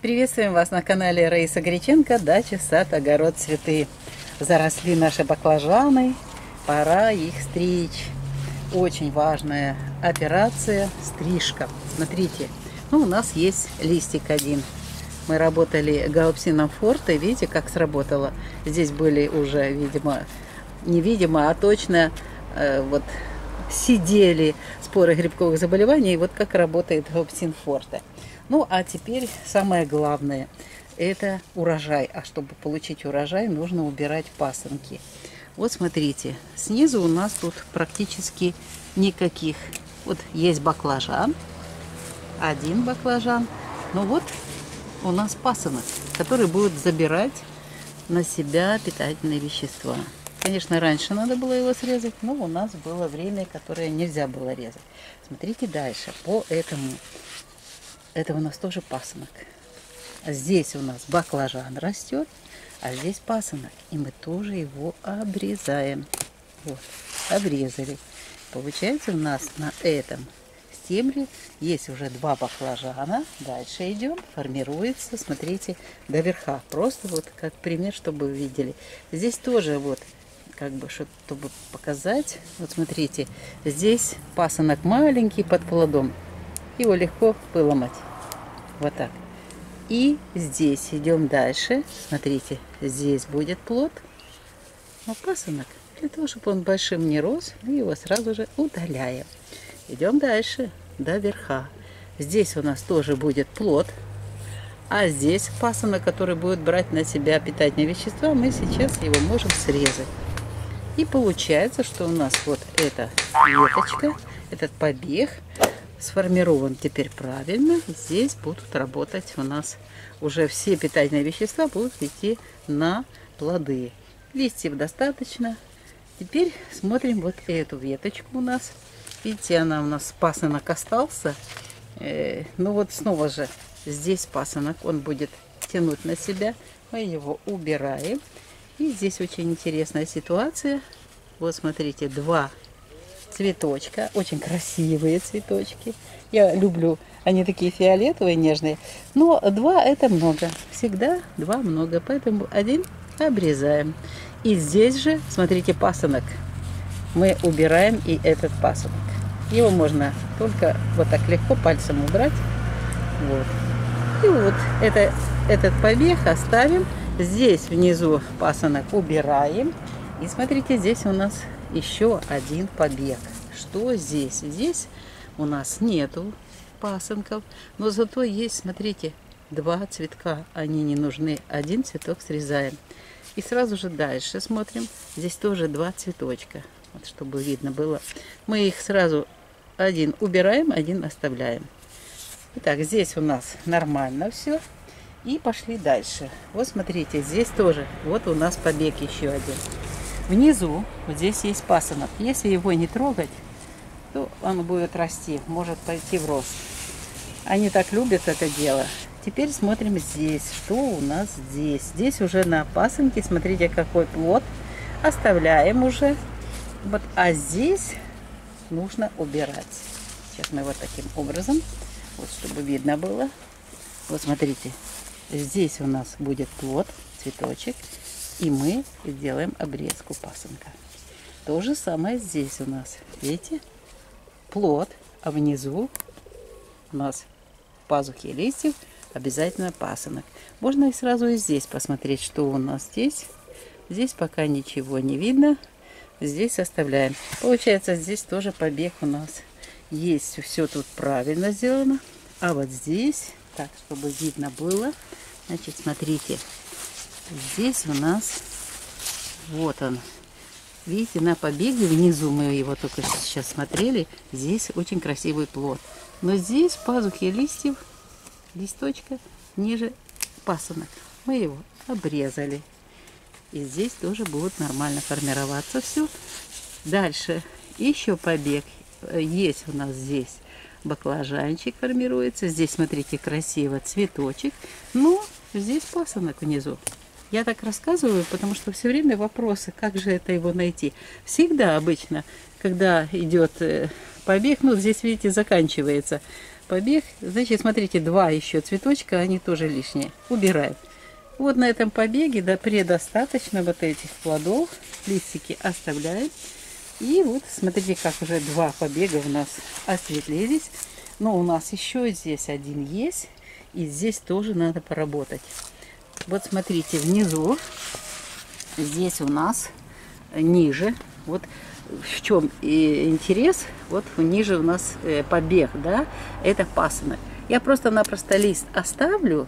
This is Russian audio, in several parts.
Приветствуем вас на канале Раиса Греченко «Дача, сад, огород, цветы». Заросли наши баклажаны, пора их стричь. Очень важная операция – стрижка. Смотрите, ну, у нас есть листик один. Мы работали гаупсином форте, видите, как сработало. Здесь были уже, видимо, невидимо, а точно э, вот сидели споры грибковых заболеваний, и вот как работает гаупсин форте. Ну, а теперь самое главное – это урожай. А чтобы получить урожай, нужно убирать пасынки. Вот смотрите, снизу у нас тут практически никаких. Вот есть баклажан, один баклажан. Но вот у нас пасынок, который будет забирать на себя питательные вещества. Конечно, раньше надо было его срезать, но у нас было время, которое нельзя было резать. Смотрите дальше, по этому это у нас тоже пасынок. Здесь у нас баклажан растет, а здесь пасынок. И мы тоже его обрезаем. Вот, обрезали. Получается у нас на этом стебле есть уже два баклажана. Дальше идем, формируется, смотрите, до верха. Просто вот как пример, чтобы вы видели. Здесь тоже вот как бы, чтобы показать. Вот смотрите, здесь пасынок маленький под плодом. Его легко выломать. Вот так. И здесь идем дальше. Смотрите, здесь будет плод. Ну, пасынок. Для того, чтобы он большим не рос, мы его сразу же удаляем. Идем дальше, до верха. Здесь у нас тоже будет плод. А здесь пасынок, который будет брать на себя питательные вещества, мы сейчас его можем срезать. И получается, что у нас вот эта веточка, этот побег сформирован теперь правильно. Здесь будут работать у нас уже все питательные вещества будут идти на плоды. Листьев достаточно. Теперь смотрим вот эту веточку у нас. Видите, она у нас пасынок остался. Э, ну вот снова же здесь пасынок, он будет тянуть на себя. Мы его убираем. И здесь очень интересная ситуация. Вот смотрите, два цветочка. Очень красивые цветочки. Я люблю, они такие фиолетовые, нежные. Но два это много. Всегда два много. Поэтому один обрезаем. И здесь же, смотрите, пасынок. Мы убираем и этот пасынок. Его можно только вот так легко пальцем убрать. Вот. И вот это, этот побег оставим. Здесь внизу пасынок убираем. И смотрите, здесь у нас еще один побег. Что здесь? Здесь у нас нету пасынков, но зато есть, смотрите, два цветка. Они не нужны. Один цветок срезаем. И сразу же дальше смотрим. Здесь тоже два цветочка. Вот, чтобы видно было. Мы их сразу один убираем, один оставляем. Итак, здесь у нас нормально все. И пошли дальше. Вот смотрите, здесь тоже. Вот у нас побег еще один. Внизу, вот здесь есть пасынок. Если его не трогать, то он будет расти, может пойти в рост. Они так любят это дело. Теперь смотрим здесь, что у нас здесь. Здесь уже на пасынке, смотрите, какой плод. Оставляем уже. Вот, а здесь нужно убирать. Сейчас мы вот таким образом, вот чтобы видно было. Вот смотрите, Здесь у нас будет плод, цветочек, и мы сделаем обрезку пасынка. То же самое здесь у нас. Видите? Плод, а внизу у нас пазухи листьев, обязательно пасынок. Можно и сразу и здесь посмотреть, что у нас здесь. Здесь пока ничего не видно. Здесь оставляем. Получается, здесь тоже побег у нас есть. Все тут правильно сделано. А вот здесь так, чтобы видно было. Значит, смотрите, здесь у нас, вот он. Видите, на побеге внизу, мы его только сейчас смотрели, здесь очень красивый плод. Но здесь пазухи листьев, листочка, ниже пасынок. Мы его обрезали. И здесь тоже будет нормально формироваться все. Дальше еще побег есть у нас здесь баклажанчик формируется. Здесь, смотрите, красиво цветочек. Но здесь пасынок внизу. Я так рассказываю, потому что все время вопросы, как же это его найти. Всегда обычно, когда идет э, побег, ну, здесь, видите, заканчивается. побег. Значит, смотрите, два еще цветочка, они тоже лишние. Убираем. Вот на этом побеге да, предостаточно вот этих плодов. Листики оставляем. И вот смотрите, как уже два побега у нас осветлились. Но у нас еще здесь один есть. И здесь тоже надо поработать. Вот смотрите, внизу, здесь у нас ниже. Вот в чем интерес, вот ниже у нас э, побег, да, это пасынок. Я просто-напросто лист оставлю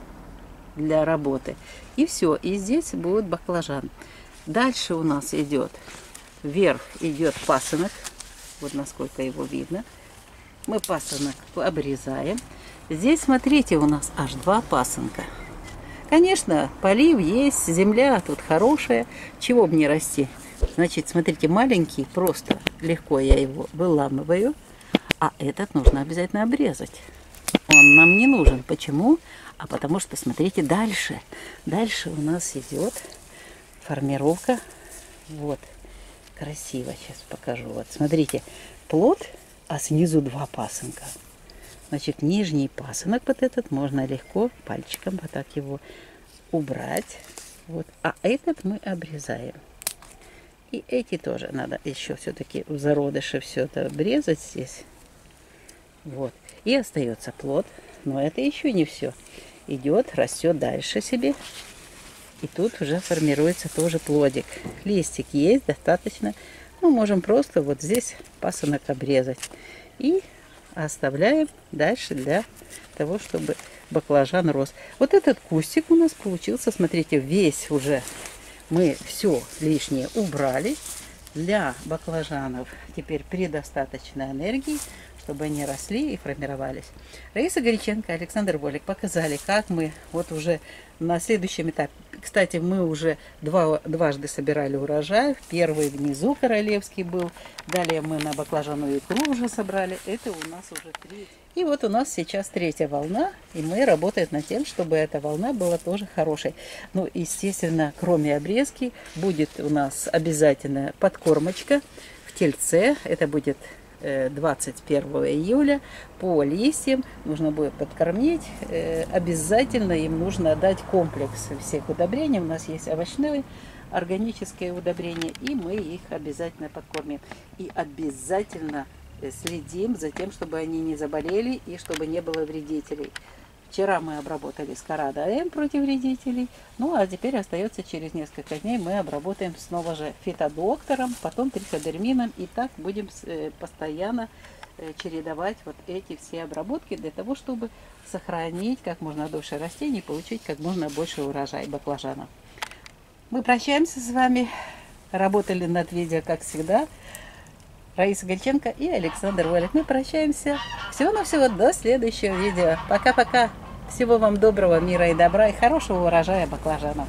для работы, и все, и здесь будет баклажан. Дальше у нас идет, вверх идет пасынок, вот насколько его видно. Мы пасынок обрезаем. Здесь, смотрите, у нас аж два пасынка. Конечно, полив есть, земля тут хорошая, чего бы не расти. Значит, смотрите, маленький, просто легко я его выламываю, а этот нужно обязательно обрезать. Он нам не нужен. Почему? А потому что, смотрите, дальше. Дальше у нас идет формировка. Вот, красиво сейчас покажу. Вот, смотрите, плод, а снизу два пасынка. Значит, нижний пасынок вот этот можно легко пальчиком вот так его убрать. Вот. А этот мы обрезаем. И эти тоже надо еще все-таки в зародыше все это обрезать здесь. Вот. И остается плод. Но это еще не все. Идет, растет дальше себе. И тут уже формируется тоже плодик. Листик есть достаточно. Мы можем просто вот здесь пасынок обрезать. И оставляем дальше для того, чтобы баклажан рос. Вот этот кустик у нас получился, смотрите, весь уже мы все лишнее убрали. Для баклажанов теперь предостаточно энергии, чтобы они росли и формировались. Раиса Горяченко, Александр Волик показали, как мы вот уже на следующем этапе. Кстати, мы уже два, дважды собирали урожай. Первый внизу королевский был. Далее мы на баклажаную икру уже собрали. Это у нас уже третий. И вот у нас сейчас третья волна, и мы работаем над тем, чтобы эта волна была тоже хорошей. Ну, естественно, кроме обрезки, будет у нас обязательно подкормочка в тельце. Это будет 21 э, июля по листьям нужно будет подкормить. Э, обязательно им нужно дать комплекс всех удобрений. У нас есть овощные органические удобрения, и мы их обязательно подкормим. И обязательно следим за тем, чтобы они не заболели и чтобы не было вредителей. Вчера мы обработали скарада М против вредителей, ну а теперь остается через несколько дней мы обработаем снова же фитодоктором, потом триходермином и так будем э, постоянно э, чередовать вот эти все обработки для того, чтобы сохранить как можно дольше растений и получить как можно больше урожай баклажанов. Мы прощаемся с вами, работали над видео как всегда. Раиса Гольченко и Александр Волик. Мы прощаемся. Всего-навсего до следующего видео. Пока-пока. Всего вам доброго, мира и добра и хорошего урожая баклажанов.